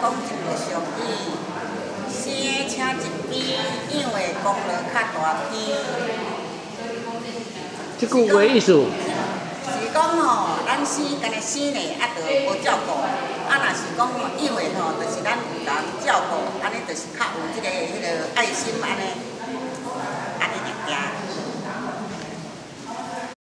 讲一个俗语，生请一边，养的功劳较大边。即句话意思？是讲吼，咱生干呐生嘞，啊，着好照顾；啊，若是讲养的吼，就是咱有人照顾，安尼就是较有即个迄个爱心安尼。